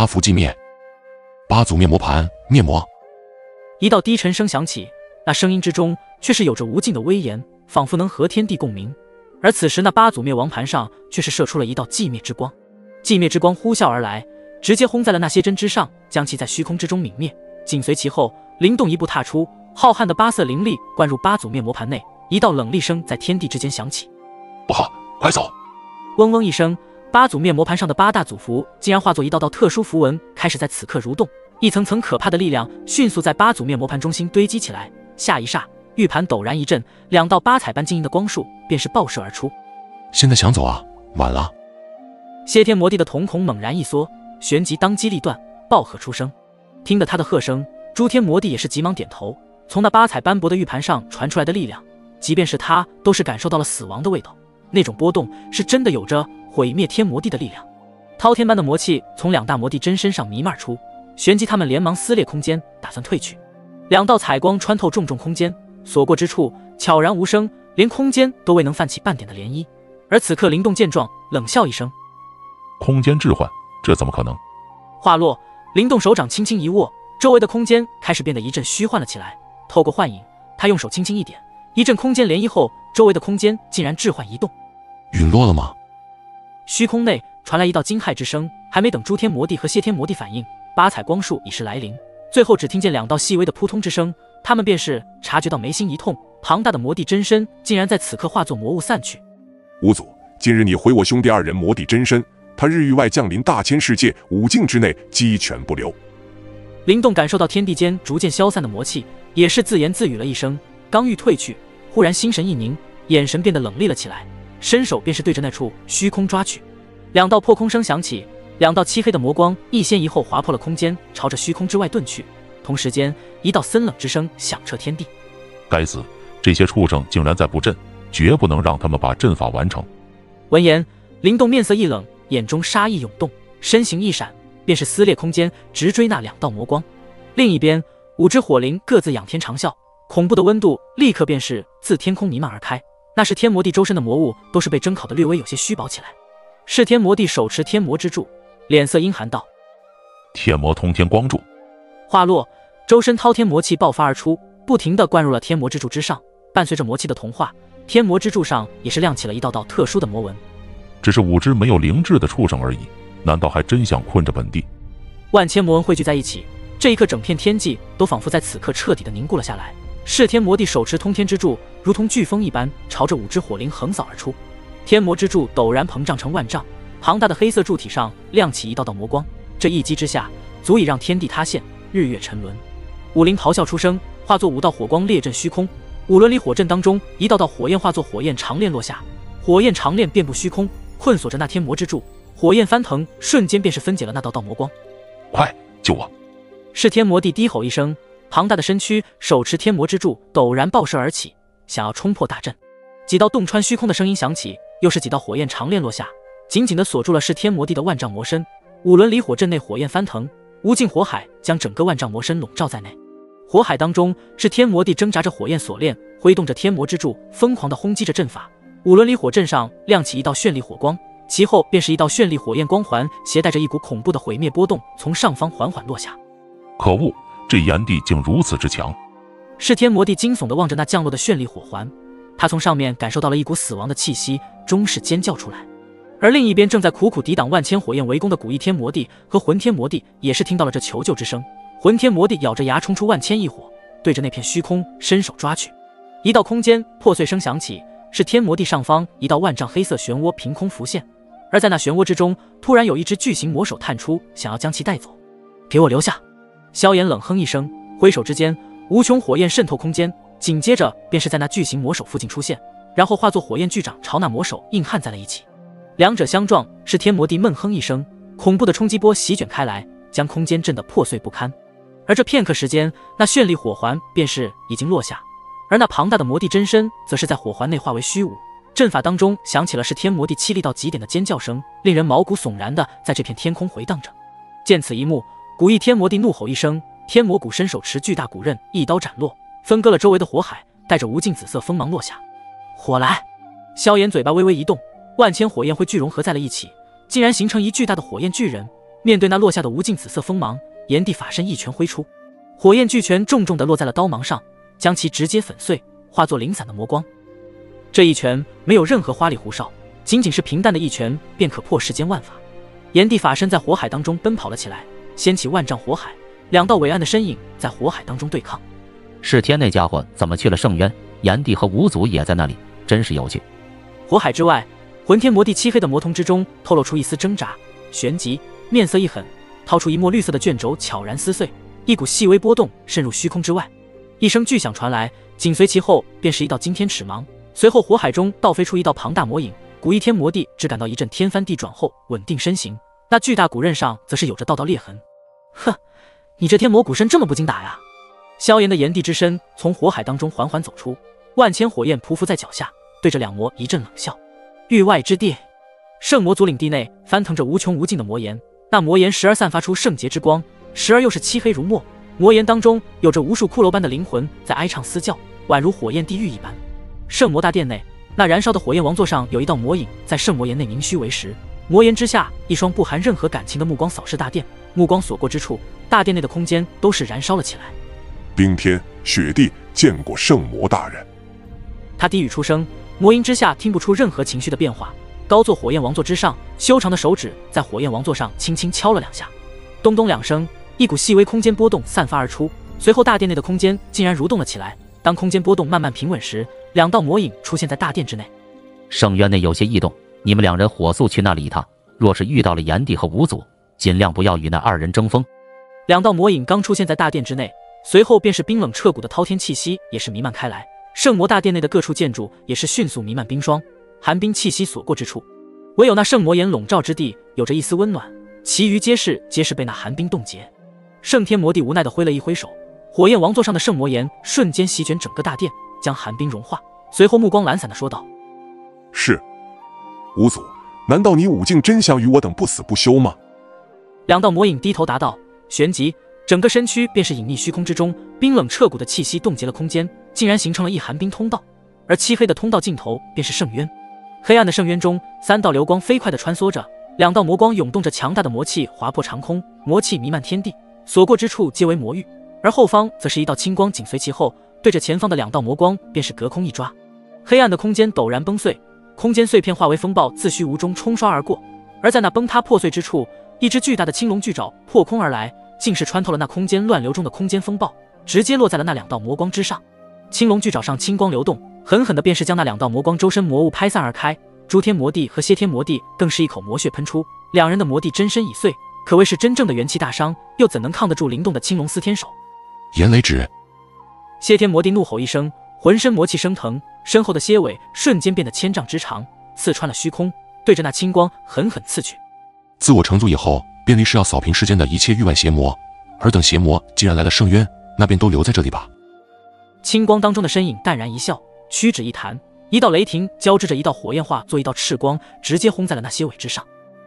八福寂灭，八祖灭魔盘灭魔。一道低沉声响起，那声音之中却是有着无尽的威严，仿佛能和天地共鸣。而此时，那八祖灭王盘上却是射出了一道寂灭之光，寂灭之光呼啸而来，直接轰在了那些针之上，将其在虚空之中泯灭。紧随其后，灵动一步踏出，浩瀚的八色灵力灌入八祖灭魔盘内，一道冷厉声在天地之间响起：“不好，快走！”嗡嗡一声，八组面魔盘上的八大祖符竟然化作一道道特殊符文，开始在此刻蠕动，一层层可怕的力量迅速在八组面魔盘中心堆积起来。下一刹。玉盘陡然一震，两道八彩般晶莹的光束便是爆射而出。现在想走啊，晚了。谢天魔帝的瞳孔猛然一缩，旋即当机立断，暴喝出声。听得他的喝声，诸天魔帝也是急忙点头。从那八彩斑驳的玉盘上传出来的力量，即便是他都是感受到了死亡的味道。那种波动是真的有着毁灭天魔帝的力量。滔天般的魔气从两大魔帝真身上弥漫出，旋即他们连忙撕裂空间，打算退去。两道彩光穿透重重空间。所过之处悄然无声，连空间都未能泛起半点的涟漪。而此刻，灵动见状，冷笑一声：“空间置换，这怎么可能？”话落，灵动手掌轻轻一握，周围的空间开始变得一阵虚幻了起来。透过幻影，他用手轻轻一点，一阵空间涟漪后，周围的空间竟然置换移动。陨落了吗？虚空内传来一道惊骇之声，还没等诸天魔帝和谢天魔帝反应，八彩光束已是来临。最后只听见两道细微的扑通之声。他们便是察觉到眉心一痛，庞大的魔帝真身竟然在此刻化作魔物散去。五祖，今日你毁我兄弟二人魔帝真身，他日域外降临大千世界，五境之内鸡犬不留。灵动感受到天地间逐渐消散的魔气，也是自言自语了一声，刚欲退去，忽然心神一凝，眼神变得冷厉了起来，伸手便是对着那处虚空抓去。两道破空声响起，两道漆黑的魔光一先一后划破了空间，朝着虚空之外遁去。同时间，一道森冷之声响彻天地。该死，这些畜生竟然在布阵，绝不能让他们把阵法完成。闻言，林动面色一冷，眼中杀意涌动，身形一闪，便是撕裂空间，直追那两道魔光。另一边，五只火灵各自仰天长啸，恐怖的温度立刻便是自天空弥漫而开。那是天魔帝周身的魔物，都是被蒸烤的略微有些虚薄起来。是天魔帝手持天魔之柱，脸色阴寒道：“天魔通天光柱。”话落。周身滔天魔气爆发而出，不停地灌入了天魔之柱之上。伴随着魔气的同化，天魔之柱上也是亮起了一道道特殊的魔纹。只是五只没有灵智的畜生而已，难道还真想困着本帝？万千魔纹汇聚在一起，这一刻，整片天际都仿佛在此刻彻底的凝固了下来。噬天魔帝手持通天之柱，如同飓风一般，朝着五只火灵横扫而出。天魔之柱陡然膨胀成万丈，庞大的黑色柱体上亮起一道道魔光。这一击之下，足以让天地塌陷，日月沉沦。武灵咆哮出声，化作五道火光列阵虚空。五轮里火阵当中，一道道火焰化作火焰长链落下，火焰长链遍布虚空，困锁着那天魔之柱。火焰翻腾，瞬间便是分解了那道道魔光。快救我！是天魔帝低吼一声，庞大的身躯手持天魔之柱，陡然爆射而起，想要冲破大阵。几道洞穿虚空的声音响起，又是几道火焰长链落下，紧紧的锁住了是天魔帝的万丈魔身。五轮离火阵内火焰翻腾。无尽火海将整个万丈魔身笼罩在内，火海当中是天魔帝挣扎着火焰锁链，挥动着天魔之柱，疯狂的轰击着阵法。五轮离火阵上亮起一道绚丽火光，其后便是一道绚丽火焰光环，携带着一股恐怖的毁灭波动，从上方缓缓落下。可恶，这炎帝竟如此之强！是天魔帝惊悚地望着那降落的绚丽火环，他从上面感受到了一股死亡的气息，终是尖叫出来。而另一边正在苦苦抵挡万千火焰围攻的古翼天魔帝和魂天魔帝也是听到了这求救之声。魂天魔帝咬着牙冲出万千异火，对着那片虚空伸手抓去。一道空间破碎声响起，是天魔帝上方一道万丈黑色漩涡凭空浮现。而在那漩涡之中，突然有一只巨型魔手探出，想要将其带走。给我留下！萧炎冷哼一声，挥手之间，无穷火焰渗透空间，紧接着便是在那巨型魔手附近出现，然后化作火焰巨掌朝那魔手硬焊在了一起。两者相撞，是天魔帝闷哼一声，恐怖的冲击波席卷开来，将空间震得破碎不堪。而这片刻时间，那绚丽火环便是已经落下，而那庞大的魔帝真身则是在火环内化为虚无。阵法当中响起了是天魔帝凄厉到极点的尖叫声，令人毛骨悚然的在这片天空回荡着。见此一幕，古翼天魔帝怒吼一声，天魔骨伸手持巨大骨刃，一刀斩落，分割了周围的火海，带着无尽紫色锋芒落下。火来！萧炎嘴巴微微一动。万千火焰汇聚融合在了一起，竟然形成一巨大的火焰巨人。面对那落下的无尽紫色锋芒，炎帝法身一拳挥出，火焰巨拳重重的落在了刀芒上，将其直接粉碎，化作零散的魔光。这一拳没有任何花里胡哨，仅仅是平淡的一拳便可破世间万法。炎帝法身在火海当中奔跑了起来，掀起万丈火海，两道伟岸的身影在火海当中对抗。是天那家伙怎么去了圣渊？炎帝和五祖也在那里，真是有趣。火海之外，魂天魔帝漆黑的魔瞳之中透露出一丝挣扎，旋即面色一狠，掏出一抹绿色的卷轴，悄然撕碎，一股细微波动渗入虚空之外。一声巨响传来，紧随其后便是一道惊天尺芒。随后火海中倒飞出一道庞大魔影，古一天魔帝只感到一阵天翻地转后稳定身形，那巨大骨刃上则是有着道道裂痕。哼，你这天魔古身这么不经打呀？萧炎的炎帝之身从火海当中缓缓走出，万千火焰匍匐在脚下，对着两魔一阵冷笑。域外之地，圣魔族领地内翻腾着无穷无尽的魔岩，那魔岩时而散发出圣洁之光，时而又是漆黑如墨。魔岩当中有着无数骷髅般的灵魂在哀唱嘶叫，宛如火焰地狱一般。圣魔大殿内，那燃烧的火焰王座上有一道魔影在圣魔岩内凝虚为实。魔岩之下，一双不含任何感情的目光扫视大殿，目光所过之处，大殿内的空间都是燃烧了起来。冰天雪地见过圣魔大人。他低语出声，魔音之下听不出任何情绪的变化。高坐火焰王座之上，修长的手指在火焰王座上轻轻敲了两下，咚咚两声，一股细微空间波动散发而出，随后大殿内的空间竟然蠕动了起来。当空间波动慢慢平稳时，两道魔影出现在大殿之内。圣渊内有些异动，你们两人火速去那里一趟。若是遇到了炎帝和五祖，尽量不要与那二人争锋。两道魔影刚出现在大殿之内，随后便是冰冷彻骨的滔天气息也是弥漫开来。圣魔大殿内的各处建筑也是迅速弥漫冰霜，寒冰气息所过之处，唯有那圣魔岩笼罩之地有着一丝温暖，其余皆是皆是被那寒冰冻结。圣天魔帝无奈的挥了一挥手。火焰王座上的圣魔岩瞬间席卷整个大殿，将寒冰融化。随后目光懒散的说道：“是，五祖，难道你武境真想与我等不死不休吗？”两道魔影低头答道，旋即整个身躯便是隐匿虚空之中，冰冷彻骨的气息冻结了空间，竟然形成了一寒冰通道。而漆黑的通道尽头便是圣渊，黑暗的圣渊中，三道流光飞快的穿梭着，两道魔光涌动着强大的魔气划破长空，魔气弥漫天地，所过之处皆为魔域。而后方则是一道青光紧随其后，对着前方的两道魔光便是隔空一抓，黑暗的空间陡然崩碎，空间碎片化为风暴自虚无中冲刷而过。而在那崩塌破碎之处，一只巨大的青龙巨爪破空而来，竟是穿透了那空间乱流中的空间风暴，直接落在了那两道魔光之上。青龙巨爪上青光流动，狠狠的便是将那两道魔光周身魔物拍散而开。诸天魔帝和蝎天魔帝更是一口魔血喷出，两人的魔帝真身已碎，可谓是真正的元气大伤，又怎能抗得住灵动的青龙司天手？炎雷指，蝎天魔帝怒吼一声，浑身魔气升腾，身后的蝎尾瞬间变得千丈之长，刺穿了虚空，对着那青光狠狠刺去。自我成族以后，便立誓要扫平世间的一切域外邪魔，尔等邪魔既然来了圣渊，那便都留在这里吧。青光当中的身影淡然一笑，屈指一弹，一道雷霆交织着一道火焰，化作一道赤光，直接轰在了那蝎尾之上。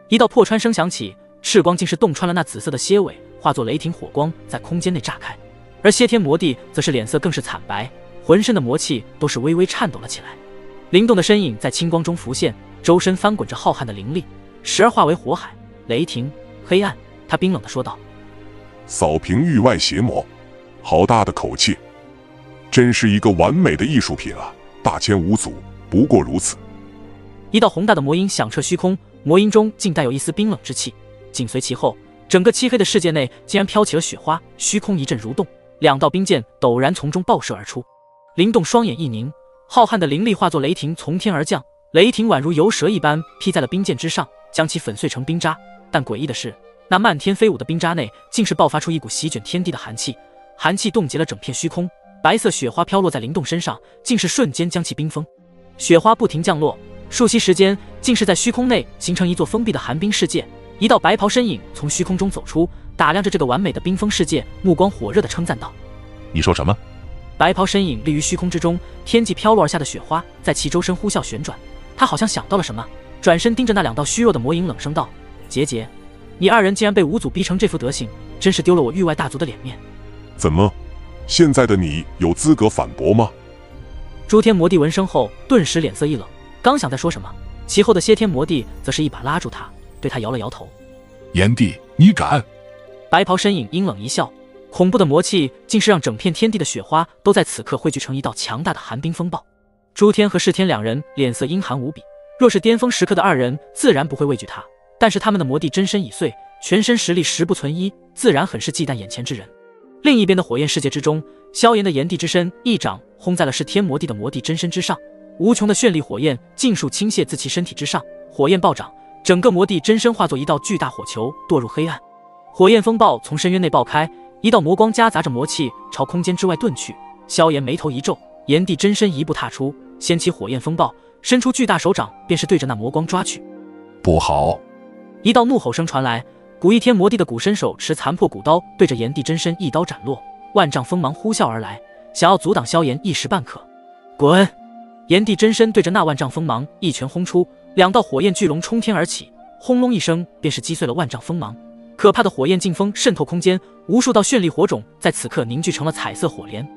一道破穿声响起，赤光竟是洞穿了那紫色的蝎尾，化作雷霆火光，在空间内炸开。而蝎天魔帝则是脸色更是惨白，浑身的魔气都是微微颤抖了起来。灵动的身影在青光中浮现，周身翻滚着浩瀚的灵力，时而化为火海、雷霆、黑暗。他冰冷的说道：“扫平域外邪魔，好大的口气！真是一个完美的艺术品啊！大千无阻不过如此。”一道宏大的魔音响彻虚空，魔音中竟带有一丝冰冷之气。紧随其后，整个漆黑的世界内竟然飘起了雪花，虚空一阵蠕动。两道冰剑陡然从中爆射而出，灵动双眼一凝，浩瀚的灵力化作雷霆从天而降，雷霆宛如游蛇一般劈在了冰剑之上，将其粉碎成冰渣。但诡异的是，那漫天飞舞的冰渣内竟是爆发出一股席卷天地的寒气，寒气冻结了整片虚空，白色雪花飘落在灵动身上，竟是瞬间将其冰封。雪花不停降落，数息时间，竟是在虚空内形成一座封闭的寒冰世界。一道白袍身影从虚空中走出。打量着这个完美的冰封世界，目光火热地称赞道：“你说什么？”白袍身影立于虚空之中，天际飘落而下的雪花在其周身呼啸旋转。他好像想到了什么，转身盯着那两道虚弱的魔影，冷声道：“杰杰，你二人竟然被五祖逼成这副德行，真是丢了我域外大族的脸面。”怎么，现在的你有资格反驳吗？诸天魔帝闻声后，顿时脸色一冷，刚想再说什么，其后的蝎天魔帝则是一把拉住他，对他摇了摇头：“炎帝。”你敢！白袍身影阴冷一笑，恐怖的魔气竟是让整片天地的雪花都在此刻汇聚成一道强大的寒冰风暴。朱天和世天两人脸色阴寒无比，若是巅峰时刻的二人，自然不会畏惧他。但是他们的魔帝真身已碎，全身实力十不存一，自然很是忌惮眼前之人。另一边的火焰世界之中，萧炎的炎帝之身一掌轰在了是天魔帝的魔帝真身之上，无穷的绚丽火焰尽数倾泻自其身体之上，火焰暴涨，整个魔帝真身化作一道巨大火球堕入黑暗。火焰风暴从深渊内爆开，一道魔光夹杂着魔气朝空间之外遁去。萧炎眉头一皱，炎帝真身一步踏出，掀起火焰风暴，伸出巨大手掌，便是对着那魔光抓去。不好！一道怒吼声传来，古一天魔帝的古身手持残破古刀，对着炎帝真身一刀斩落。万丈锋芒呼啸而来，想要阻挡萧炎一时半刻。滚！炎帝真身对着那万丈锋芒一拳轰出，两道火焰巨龙冲天而起，轰隆一声，便是击碎了万丈锋芒。可怕的火焰劲风渗透空间，无数道绚丽火种在此刻凝聚成了彩色火莲。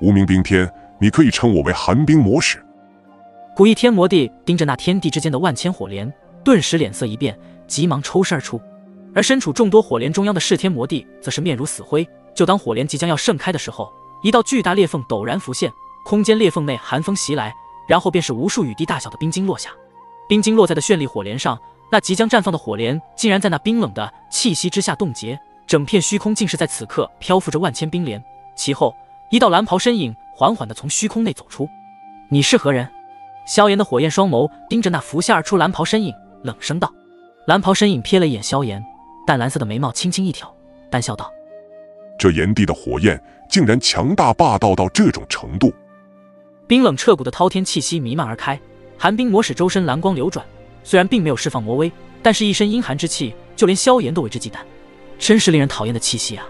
无名冰天，你可以称我为寒冰魔使。古一天魔帝盯着那天地之间的万千火莲，顿时脸色一变。急忙抽身而出，而身处众多火莲中央的噬天魔帝则是面如死灰。就当火莲即将要盛开的时候，一道巨大裂缝陡然浮现，空间裂缝内寒风袭来，然后便是无数雨滴大小的冰晶落下。冰晶落在的绚丽火莲上，那即将绽放的火莲竟然在那冰冷的气息之下冻结，整片虚空竟是在此刻漂浮着万千冰莲。其后，一道蓝袍身影缓缓地从虚空内走出。你是何人？萧炎的火焰双眸盯着那浮现而出蓝袍身影，冷声道。蓝袍身影瞥了一眼萧炎，淡蓝色的眉毛轻轻一挑，淡笑道：“这炎帝的火焰竟然强大霸道到这种程度。”冰冷彻骨的滔天气息弥漫而开，寒冰魔使周身蓝光流转，虽然并没有释放魔威，但是一身阴寒之气，就连萧炎都为之忌惮，真是令人讨厌的气息啊！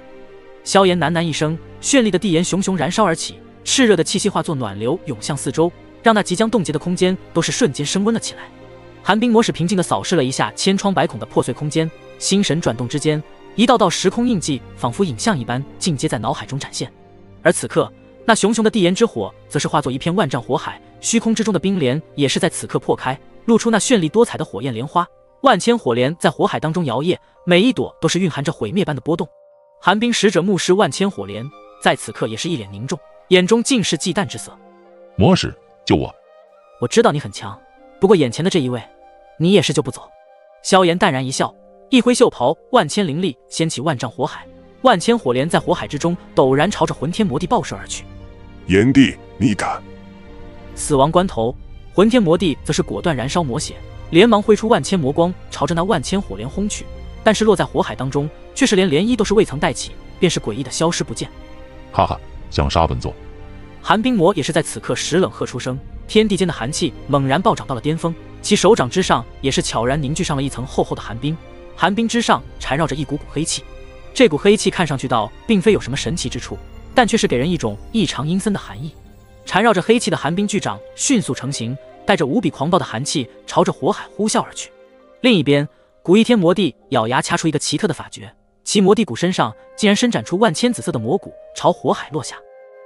萧炎喃喃一声，绚丽的地炎熊熊燃烧而起，炽热的气息化作暖流涌向四周，让那即将冻结的空间都是瞬间升温了起来。寒冰魔使平静地扫视了一下千疮百孔的破碎空间，心神转动之间，一道道时空印记仿佛影像一般进阶在脑海中展现。而此刻，那熊熊的地炎之火则是化作一片万丈火海，虚空之中的冰莲也是在此刻破开，露出那绚丽多彩的火焰莲花。万千火莲在火海当中摇曳，每一朵都是蕴含着毁灭般的波动。寒冰使者目视万千火莲，在此刻也是一脸凝重，眼中尽是忌惮之色。魔使，救我！我知道你很强。不过眼前的这一位，你也是救不走。萧炎淡然一笑，一挥袖袍，万千灵力掀起万丈火海，万千火莲在火海之中陡然朝着魂天魔帝爆射而去。炎帝，你敢！死亡关头，魂天魔帝则是果断燃烧魔血，连忙挥出万千魔光，朝着那万千火莲轰去。但是落在火海当中，却是连涟漪都是未曾带起，便是诡异的消失不见。哈哈，想杀本座！寒冰魔也是在此刻时冷喝出声。天地间的寒气猛然暴涨到了巅峰，其手掌之上也是悄然凝聚上了一层厚厚的寒冰，寒冰之上缠绕着一股股黑气。这股黑气看上去倒并非有什么神奇之处，但却是给人一种异常阴森的寒意。缠绕着黑气的寒冰巨掌迅速成型，带着无比狂暴的寒气朝着火海呼啸而去。另一边，古一天魔帝咬牙掐出一个奇特的法诀，其魔帝骨身上竟然伸展出万千紫色的魔骨，朝火海落下。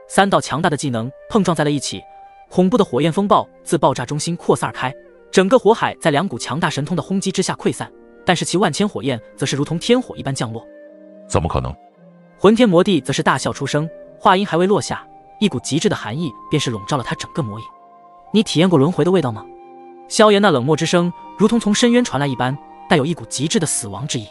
三道强大的技能碰撞在了一起。恐怖的火焰风暴自爆炸中心扩散而开，整个火海在两股强大神通的轰击之下溃散，但是其万千火焰则是如同天火一般降落。怎么可能？魂天魔帝则是大笑出声，话音还未落下，一股极致的寒意便是笼罩了他整个魔影。你体验过轮回的味道吗？萧炎那冷漠之声，如同从深渊传来一般，带有一股极致的死亡之意。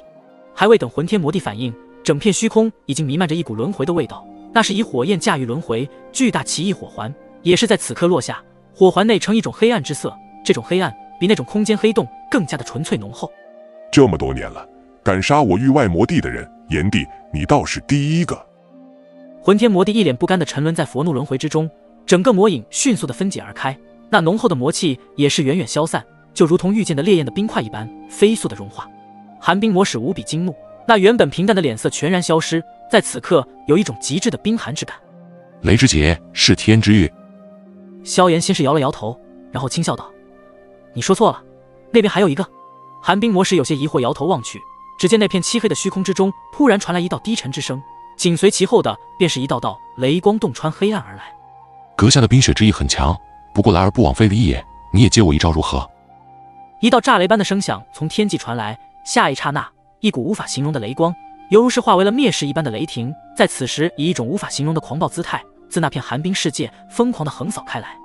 还未等魂天魔帝反应，整片虚空已经弥漫着一股轮回的味道，那是以火焰驾驭轮回，巨大奇异火环。也是在此刻落下，火环内呈一种黑暗之色，这种黑暗比那种空间黑洞更加的纯粹浓厚。这么多年了，敢杀我域外魔帝的人，炎帝，你倒是第一个。魂天魔帝一脸不甘的沉沦在佛怒轮回之中，整个魔影迅速的分解而开，那浓厚的魔气也是远远消散，就如同遇见的烈焰的冰块一般，飞速的融化。寒冰魔使无比惊怒，那原本平淡的脸色全然消失，在此刻有一种极致的冰寒之感。雷之劫是天之域。萧炎先是摇了摇头，然后轻笑道：“你说错了，那边还有一个。”寒冰魔使有些疑惑，摇头望去，只见那片漆黑的虚空之中突然传来一道低沉之声，紧随其后的便是一道道雷光洞穿黑暗而来。阁下的冰雪之意很强，不过来而不往非礼也。你也接我一招如何？一道炸雷般的声响从天际传来，下一刹那，一股无法形容的雷光，犹如是化为了灭世一般的雷霆，在此时以一种无法形容的狂暴姿态，自那片寒冰世界疯狂的横扫开来。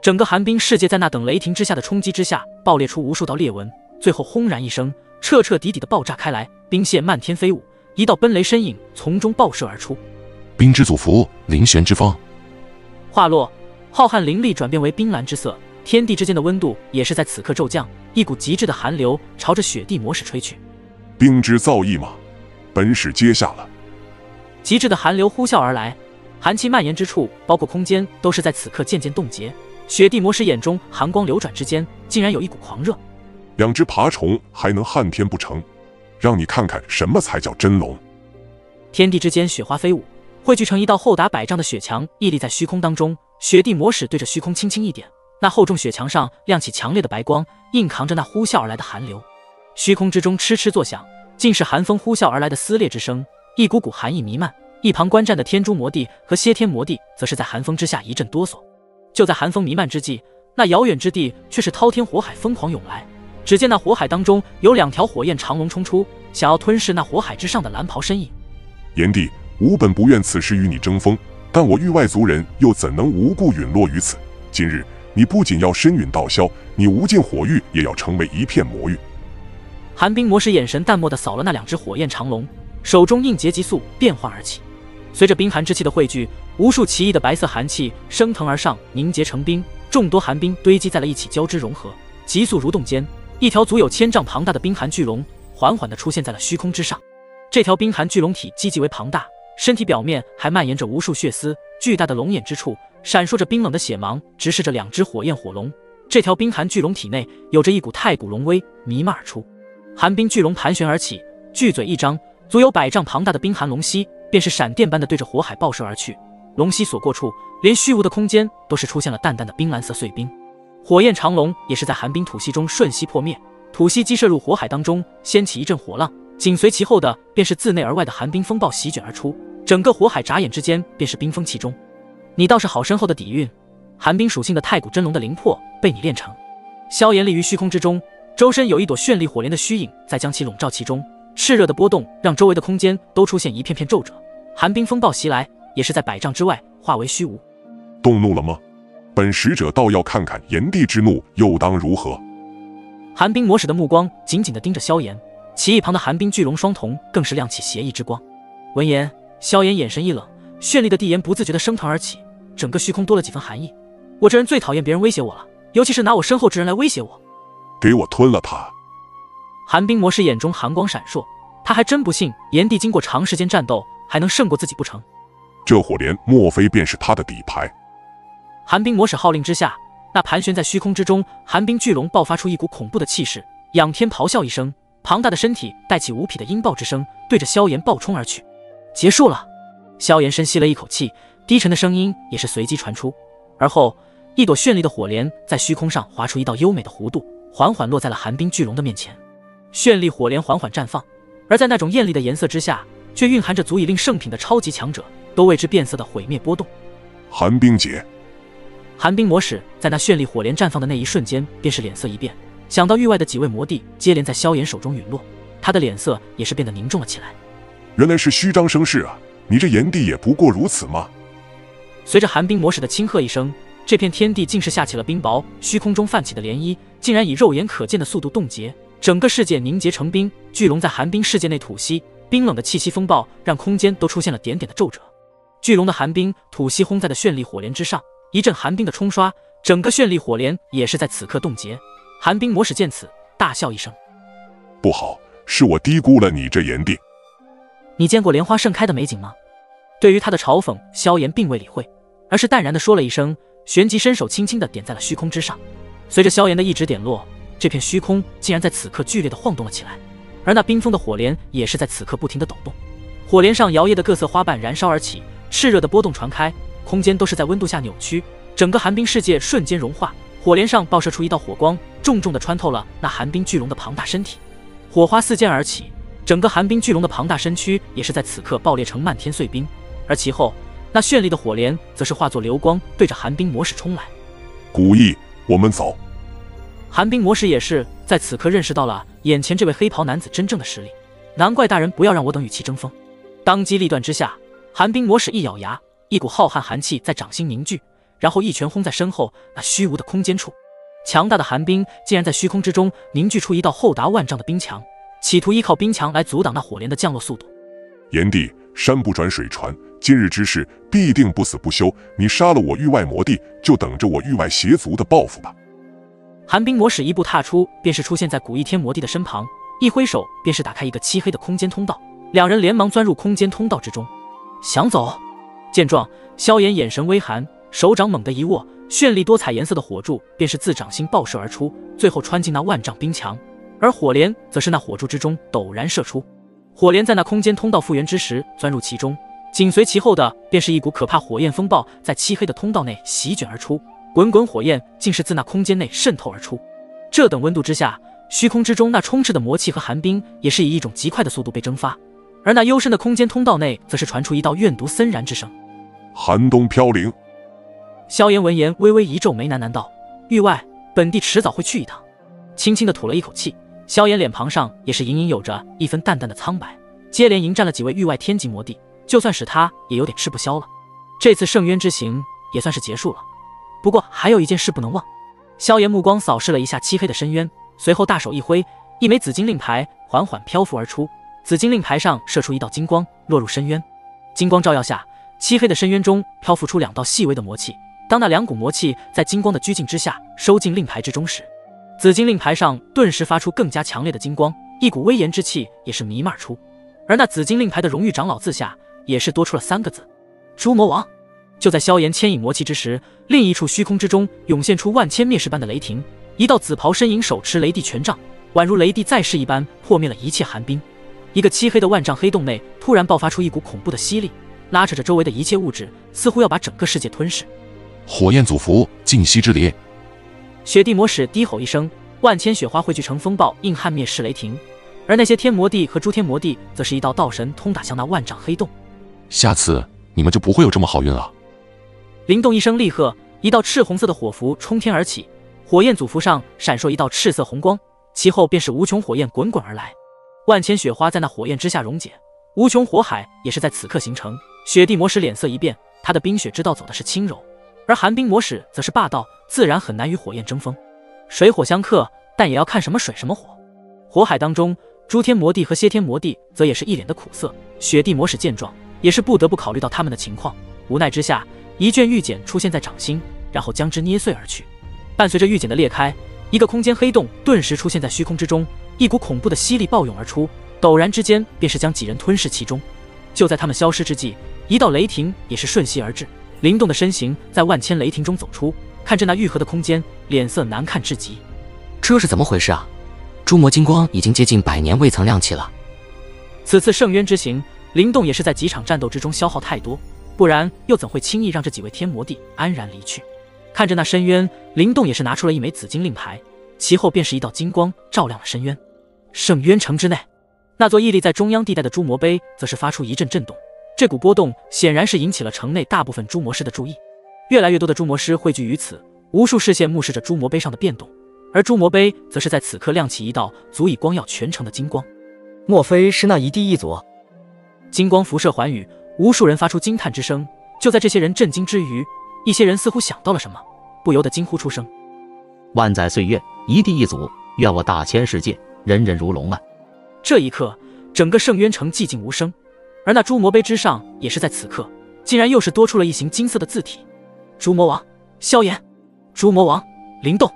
整个寒冰世界在那等雷霆之下的冲击之下，爆裂出无数道裂纹，最后轰然一声，彻彻底底的爆炸开来，冰屑漫天飞舞，一道奔雷身影从中爆射而出。冰之祖符，灵玄之方。话落，浩瀚灵力转变为冰蓝之色，天地之间的温度也是在此刻骤降，一股极致的寒流朝着雪地魔使吹去。冰之造诣吗？本使接下了。极致的寒流呼啸而来，寒气蔓延之处，包括空间，都是在此刻渐渐冻结。雪地魔使眼中寒光流转之间，竟然有一股狂热。两只爬虫还能撼天不成？让你看看什么才叫真龙！天地之间雪花飞舞，汇聚成一道厚达百丈的雪墙，屹立在虚空当中。雪地魔使对着虚空轻轻一点，那厚重雪墙上亮起强烈的白光，硬扛着那呼啸而来的寒流。虚空之中嗤嗤作响，尽是寒风呼啸而来的撕裂之声，一股股寒意弥漫。一旁观战的天珠魔帝和蝎天魔帝，则是在寒风之下一阵哆嗦。就在寒风弥漫之际，那遥远之地却是滔天火海疯狂涌来。只见那火海当中有两条火焰长龙冲出，想要吞噬那火海之上的蓝袍身影。炎帝，吾本不愿此时与你争锋，但我域外族人又怎能无故陨落于此？今日你不仅要身陨道消，你无尽火域也要成为一片魔域。寒冰魔使眼神淡漠地扫了那两只火焰长龙，手中应劫急速变化而起。随着冰寒之气的汇聚，无数奇异的白色寒气升腾而上，凝结成冰。众多寒冰堆积在了一起，交织融合，急速蠕动间，一条足有千丈庞大的冰寒巨龙缓缓地出现在了虚空之上。这条冰寒巨龙体积极为庞大，身体表面还蔓延着无数血丝，巨大的龙眼之处闪烁着冰冷的血芒，直视着两只火焰火龙。这条冰寒巨龙体内有着一股太古龙威弥漫而出，寒冰巨龙盘旋而起，巨嘴一张，足有百丈庞大的冰寒龙息。便是闪电般的对着火海爆射而去，龙息所过处，连虚无的空间都是出现了淡淡的冰蓝色碎冰。火焰长龙也是在寒冰吐息中瞬息破灭，吐息激射入火海当中，掀起一阵火浪，紧随其后的便是自内而外的寒冰风暴席卷而出，整个火海眨眼之间便是冰封其中。你倒是好深厚的底蕴，寒冰属性的太古真龙的灵魄被你练成。萧炎立于虚空之中，周身有一朵绚丽火莲的虚影在将其笼罩其中。炽热的波动让周围的空间都出现一片片皱褶，寒冰风暴袭来，也是在百丈之外化为虚无。动怒了吗？本使者倒要看看炎帝之怒又当如何。寒冰魔使的目光紧紧地盯着萧炎，其一旁的寒冰巨龙双瞳更是亮起邪异之光。闻言，萧炎眼神一冷，绚丽的地炎不自觉地升腾而起，整个虚空多了几分寒意。我这人最讨厌别人威胁我了，尤其是拿我身后之人来威胁我。给我吞了他！寒冰魔师眼中寒光闪烁，他还真不信炎帝经过长时间战斗还能胜过自己不成？这火莲莫非便是他的底牌？寒冰魔使号令之下，那盘旋在虚空之中寒冰巨龙爆发出一股恐怖的气势，仰天咆哮一声，庞大的身体带起无匹的音爆之声，对着萧炎暴冲而去。结束了。萧炎深吸了一口气，低沉的声音也是随机传出。而后，一朵绚丽的火莲在虚空上划出一道优美的弧度，缓缓落在了寒冰巨龙的面前。绚丽火莲缓缓绽放，而在那种艳丽的颜色之下，却蕴含着足以令圣品的超级强者都为之变色的毁灭波动。寒冰劫，寒冰魔使在那绚丽火莲绽放的那一瞬间，便是脸色一变，想到域外的几位魔帝接连在萧炎手中陨落，他的脸色也是变得凝重了起来。原来是虚张声势啊！你这炎帝也不过如此吗？随着寒冰魔使的轻喝一声，这片天地竟是下起了冰雹，虚空中泛起的涟漪竟然以肉眼可见的速度冻结。整个世界凝结成冰，巨龙在寒冰世界内吐息，冰冷的气息风暴让空间都出现了点点的皱褶。巨龙的寒冰吐息轰在的绚丽火莲之上，一阵寒冰的冲刷，整个绚丽火莲也是在此刻冻结。寒冰魔使见此，大笑一声：“不好，是我低估了你这炎帝。你见过莲花盛开的美景吗？”对于他的嘲讽，萧炎并未理会，而是淡然的说了一声，旋即伸手轻轻的点在了虚空之上。随着萧炎的一指点落。这片虚空竟然在此刻剧烈的晃动了起来，而那冰封的火莲也是在此刻不停的抖动，火莲上摇曳的各色花瓣燃烧而起，炽热的波动传开，空间都是在温度下扭曲，整个寒冰世界瞬间融化，火莲上爆射出一道火光，重重的穿透了那寒冰巨龙的庞大身体，火花四溅而起，整个寒冰巨龙的庞大身躯也是在此刻爆裂成漫天碎冰，而其后那绚丽的火莲则是化作流光，对着寒冰魔使冲来。古意，我们走。寒冰魔使也是在此刻认识到了眼前这位黑袍男子真正的实力。难怪大人不要让我等与其争锋。当机立断之下，寒冰魔使一咬牙，一股浩瀚寒气在掌心凝聚，然后一拳轰在身后那虚无的空间处。强大的寒冰竟然在虚空之中凝聚出一道厚达万丈的冰墙，企图依靠冰墙来阻挡那火莲的降落速度。炎帝，山不转水传，今日之事必定不死不休。你杀了我域外魔帝，就等着我域外邪族的报复吧。寒冰魔使一步踏出，便是出现在古一天魔帝的身旁，一挥手便是打开一个漆黑的空间通道。两人连忙钻入空间通道之中，想走。见状，萧炎眼神微寒，手掌猛地一握。绚丽多彩颜色的火柱便是自掌心爆射而出，最后穿进那万丈冰墙，而火莲则是那火柱之中陡然射出。火莲在那空间通道复原之时钻入其中，紧随其后的便是一股可怕火焰风暴在漆黑的通道内席卷而出，滚滚火焰竟是自那空间内渗透而出。这等温度之下，虚空之中那充斥的魔气和寒冰也是以一种极快的速度被蒸发，而那幽深的空间通道内则是传出一道怨毒森然之声：“寒冬飘零。”萧炎闻言，微微一皱眉，喃喃道：“域外，本帝迟早会去一趟。”轻轻的吐了一口气，萧炎脸庞上也是隐隐有着一分淡淡的苍白。接连迎战了几位域外天级魔帝，就算是他也有点吃不消了。这次圣渊之行也算是结束了，不过还有一件事不能忘。萧炎目光扫视了一下漆黑的深渊，随后大手一挥，一枚紫金令牌缓缓漂浮而出。紫金令牌上射出一道金光，落入深渊。金光照耀下，漆黑的深渊中漂浮出两道细微的魔气。当那两股魔气在金光的拘禁之下收进令牌之中时，紫金令牌上顿时发出更加强烈的金光，一股威严之气也是弥漫而出。而那紫金令牌的荣誉长老字下也是多出了三个字：诛魔王。就在萧炎牵引魔气之时，另一处虚空之中涌现出万千灭世般的雷霆，一道紫袍身影手持雷帝权杖，宛如雷帝在世一般，破灭了一切寒冰。一个漆黑的万丈黑洞内突然爆发出一股恐怖的吸力，拉扯着周围的一切物质，似乎要把整个世界吞噬。火焰祖符，静息之烈。雪地魔使低吼一声，万千雪花汇聚成风暴，硬汉灭世雷霆。而那些天魔帝和诸天魔帝，则是一道道神通打向那万丈黑洞。下次你们就不会有这么好运了。灵动一声厉喝，一道赤红色的火符冲天而起，火焰祖符上闪烁一道赤色红光，其后便是无穷火焰滚滚而来，万千雪花在那火焰之下溶解，无穷火海也是在此刻形成。雪地魔使脸色一变，他的冰雪之道走的是轻柔。而寒冰魔使则是霸道，自然很难与火焰争锋。水火相克，但也要看什么水什么火。火海当中，诸天魔帝和蝎天魔帝则也是一脸的苦涩。雪地魔使见状，也是不得不考虑到他们的情况，无奈之下，一卷玉简出现在掌心，然后将之捏碎而去。伴随着玉简的裂开，一个空间黑洞顿时出现在虚空之中，一股恐怖的吸力暴涌而出，陡然之间便是将几人吞噬其中。就在他们消失之际，一道雷霆也是瞬息而至。灵动的身形在万千雷霆中走出，看着那愈合的空间，脸色难看至极。这是怎么回事啊？诸魔金光已经接近百年未曾亮起了。此次圣渊之行，灵动也是在几场战斗之中消耗太多，不然又怎会轻易让这几位天魔帝安然离去？看着那深渊，灵动也是拿出了一枚紫金令牌，其后便是一道金光照亮了深渊。圣渊城之内，那座屹立在中央地带的诸魔碑，则是发出一阵震动。这股波动显然是引起了城内大部分诸魔师的注意，越来越多的诸魔师汇聚于此，无数视线目视着诸魔碑上的变动，而诸魔碑则是在此刻亮起一道足以光耀全城的金光。莫非是那一地一族？金光辐射寰宇，无数人发出惊叹之声。就在这些人震惊之余，一些人似乎想到了什么，不由得惊呼出声：“万载岁月，一地一族，愿我大千世界，人人如龙啊！”这一刻，整个圣渊城寂静无声。而那诛魔碑之上，也是在此刻，竟然又是多出了一行金色的字体：诛魔王萧炎，诛魔王灵动。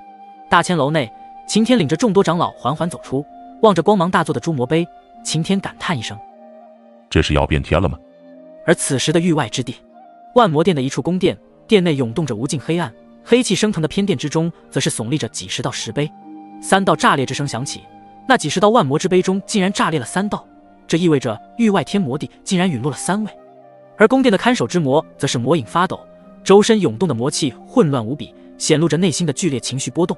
大千楼内，秦天领着众多长老缓缓走出，望着光芒大作的诛魔碑，秦天感叹一声：“这是要变天了吗？”而此时的域外之地，万魔殿的一处宫殿，殿内涌动着无尽黑暗，黑气升腾的偏殿之中，则是耸立着几十道石碑。三道炸裂之声响起，那几十道万魔之碑中，竟然炸裂了三道。这意味着域外天魔帝竟然陨落了三位，而宫殿的看守之魔则是魔影发抖，周身涌动的魔气混乱无比，显露着内心的剧烈情绪波动。